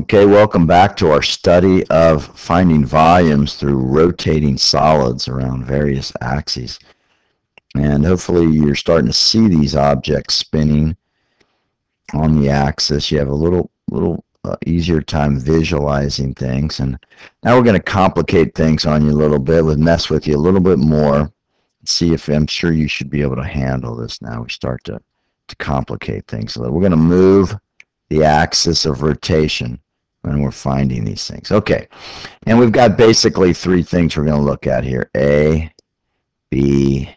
Okay, welcome back to our study of finding volumes through rotating solids around various axes. And hopefully you're starting to see these objects spinning on the axis. You have a little little uh, easier time visualizing things. And now we're going to complicate things on you a little bit, with mess with you a little bit more. See if I'm sure you should be able to handle this now. We start to, to complicate things a little. We're going to move the axis of rotation when we're finding these things. Okay, and we've got basically three things we're going to look at here. A, B,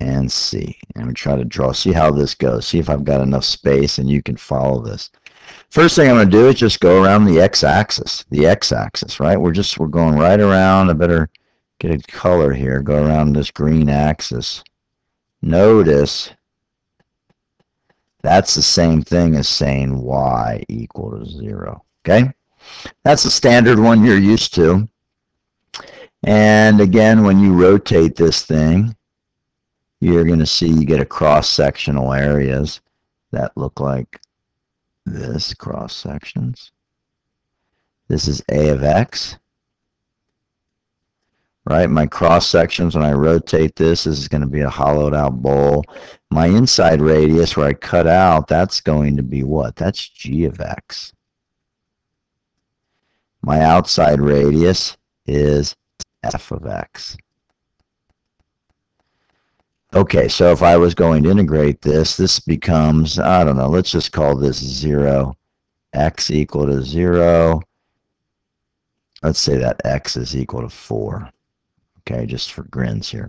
and C. And we try to draw, see how this goes. See if I've got enough space and you can follow this. First thing I'm going to do is just go around the x-axis, the x-axis, right? We're just, we're going right around. I better get a color here, go around this green axis. Notice that's the same thing as saying y equal to 0. Okay? That's the standard one you're used to. And again, when you rotate this thing, you're going to see you get a cross-sectional areas that look like this cross sections. This is A of X. Right, my cross sections, when I rotate this, this is going to be a hollowed out bowl. My inside radius where I cut out, that's going to be what? That's G of X. My outside radius is F of X. Okay, so if I was going to integrate this, this becomes, I don't know, let's just call this 0, x equal to 0. Let's say that x is equal to 4. Okay, just for grins here.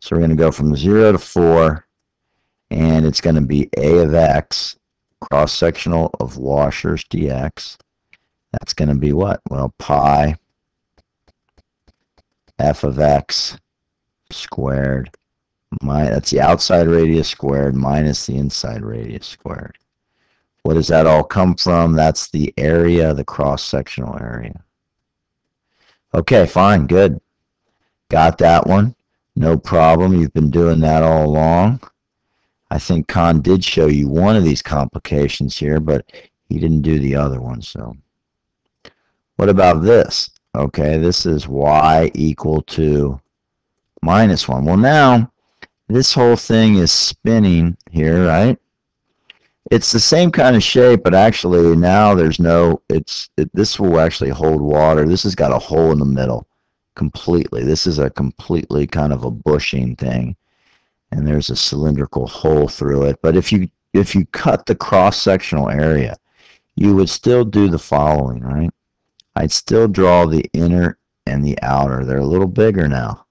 So we're going to go from 0 to 4, and it's going to be a of x, cross-sectional of washers dx. That's going to be what? Well, pi f of x squared my, that's the outside radius squared minus the inside radius squared. What does that all come from? That's the area, the cross-sectional area. Okay, fine, good. Got that one. No problem. You've been doing that all along. I think Khan did show you one of these complications here, but he didn't do the other one. So, what about this? Okay, this is y equal to minus 1. Well, now, this whole thing is spinning here, right? It's the same kind of shape, but actually now there's no, it's, it, this will actually hold water. This has got a hole in the middle completely. This is a completely kind of a bushing thing. And there's a cylindrical hole through it. But if you, if you cut the cross-sectional area, you would still do the following, right? I'd still draw the inner and the outer. They're a little bigger now.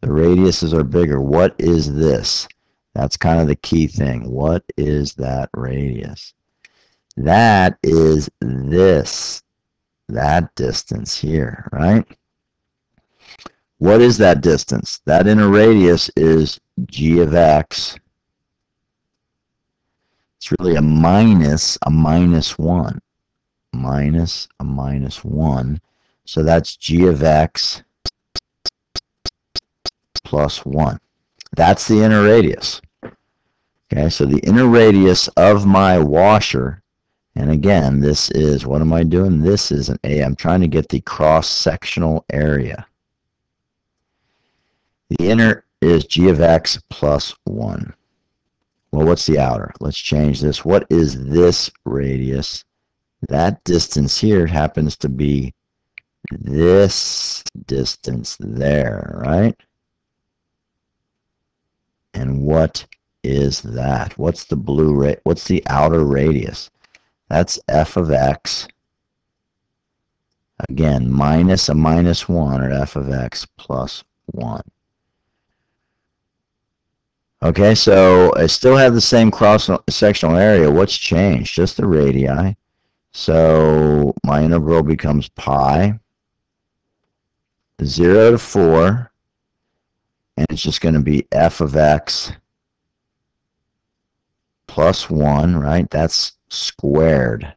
The radiuses are bigger. What is this? That's kind of the key thing. What is that radius? That is this, that distance here, right? What is that distance? That inner radius is g of x. It's really a minus a minus 1. Minus a minus 1. So that's g of x plus 1. That's the inner radius. Okay, so the inner radius of my washer, and again, this is, what am I doing? This is an A. I'm trying to get the cross-sectional area. The inner is g of x plus 1. Well, what's the outer? Let's change this. What is this radius? That distance here happens to be this distance there, right? And what is that? What's the blue ra what's the outer radius? That's f of x. Again, minus a minus 1 or f of x plus 1. Okay, so I still have the same cross-sectional area. What's changed? Just the radii. So my integral becomes pi 0 to 4 and it's just going to be f of x plus 1, right? That's squared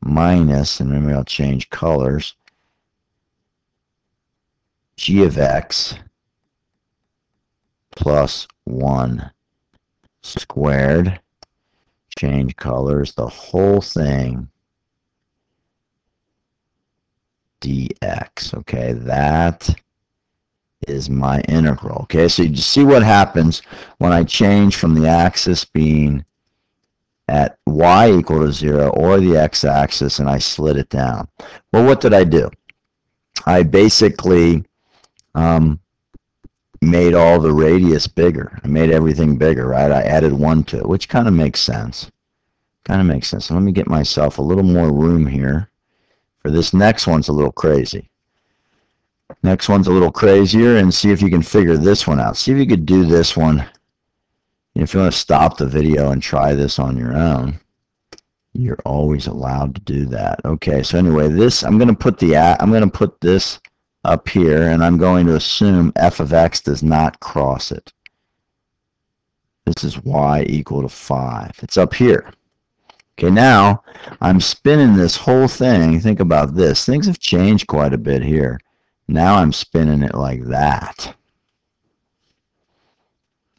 minus, and maybe I'll change colors, g of x plus 1 squared. change colors, the whole thing dx. Okay, that is my integral. Okay, so you see what happens when I change from the axis being at y equal to 0 or the x-axis and I slid it down. Well, what did I do? I basically um, made all the radius bigger. I made everything bigger, right? I added 1 to it, which kind of makes sense. Kind of makes sense. So let me get myself a little more room here. For this next one's a little crazy. Next one's a little crazier and see if you can figure this one out. See if you could do this one. If you want to stop the video and try this on your own, you're always allowed to do that. Okay, so anyway, this I'm going to put the I'm going to put this up here and I'm going to assume f of x does not cross it. This is y equal to 5. It's up here. Okay, now I'm spinning this whole thing. Think about this. Things have changed quite a bit here. Now I'm spinning it like that.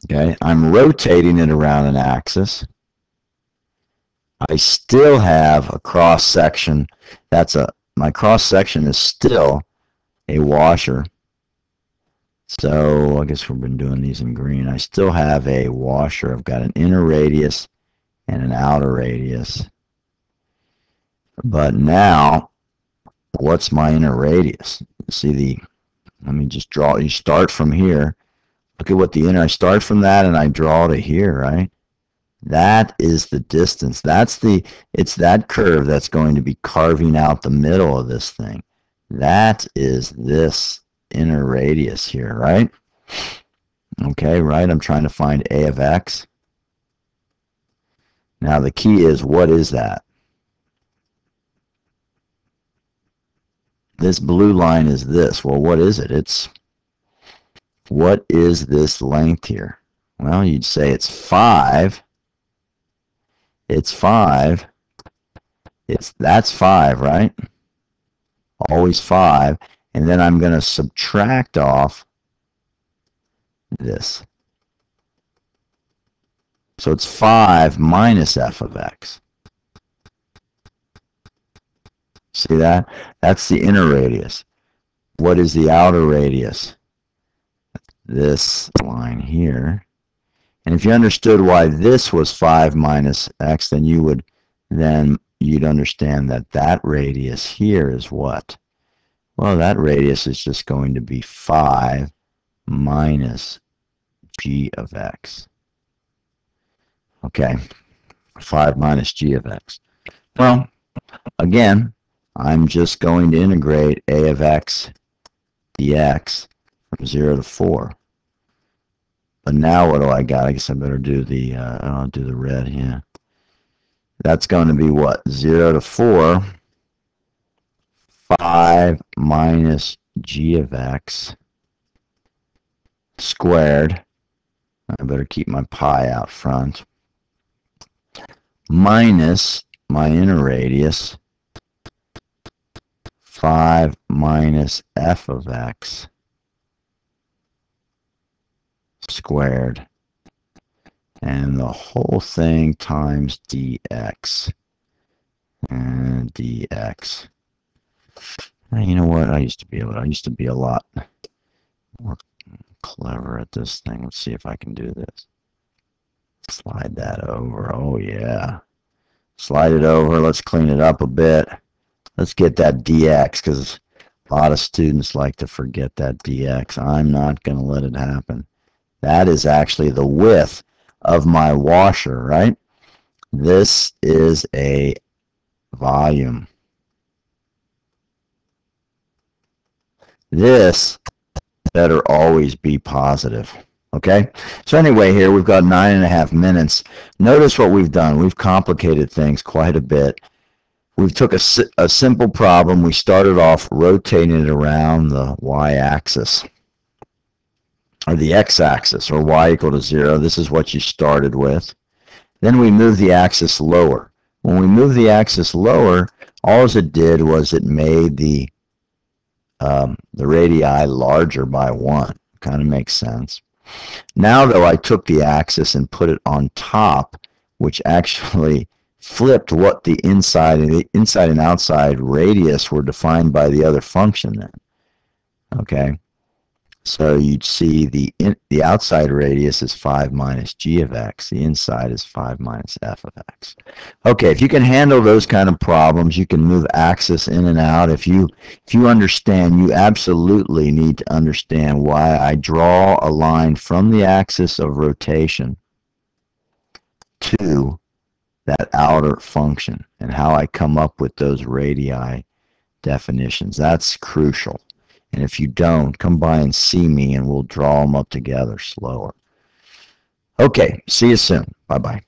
Okay, I'm rotating it around an axis. I still have a cross section. That's a my cross section is still a washer. So I guess we've been doing these in green. I still have a washer. I've got an inner radius and an outer radius. But now, what's my inner radius? see the, let me just draw, you start from here. Look at what the inner, I start from that and I draw to here, right? That is the distance. That's the, it's that curve that's going to be carving out the middle of this thing. That is this inner radius here, right? Okay, right? I'm trying to find a of x. Now the key is, what is that? this blue line is this. Well, what is it? It's, what is this length here? Well, you'd say it's 5. It's 5. It's, that's 5, right? Always 5. And then I'm going to subtract off this. So it's 5 minus f of x. See that? That's the inner radius. What is the outer radius? This line here. And if you understood why this was 5 minus x, then you would then you'd understand that that radius here is what? Well, that radius is just going to be 5 minus g of x. Okay, 5 minus g of x. Well, again, I'm just going to integrate a of x dx from 0 to 4. But now what do I got? I guess I better do the, uh, I'll do the red here. That's going to be what? 0 to 4. 5 minus g of x squared. I better keep my pi out front. Minus my inner radius 5 minus f of x squared and the whole thing times dx and dx. you know what? I used to be able to, I used to be a lot more clever at this thing. Let's see if I can do this. Slide that over. Oh, yeah. Slide it over. Let's clean it up a bit let's get that dx because a lot of students like to forget that dx. I'm not going to let it happen. That is actually the width of my washer, right? This is a volume. This better always be positive. Okay? So anyway, here we've got nine and a half minutes. Notice what we've done. We've complicated things quite a bit we took a, a simple problem. We started off rotating it around the y-axis or the x-axis or y equal to 0. This is what you started with. Then we move the axis lower. When we move the axis lower, all it did was it made the um, the radii larger by 1. Kind of makes sense. Now, though, I took the axis and put it on top which actually flipped what the inside and the inside and outside radius were defined by the other function then. Okay. So you'd see the in, the outside radius is 5 minus g of x. The inside is 5 minus f of x. Okay, if you can handle those kind of problems, you can move axis in and out. If you if you understand, you absolutely need to understand why I draw a line from the axis of rotation to that outer function and how I come up with those radii definitions. That's crucial. And if you don't, come by and see me and we'll draw them up together slower. Okay, see you soon. Bye-bye.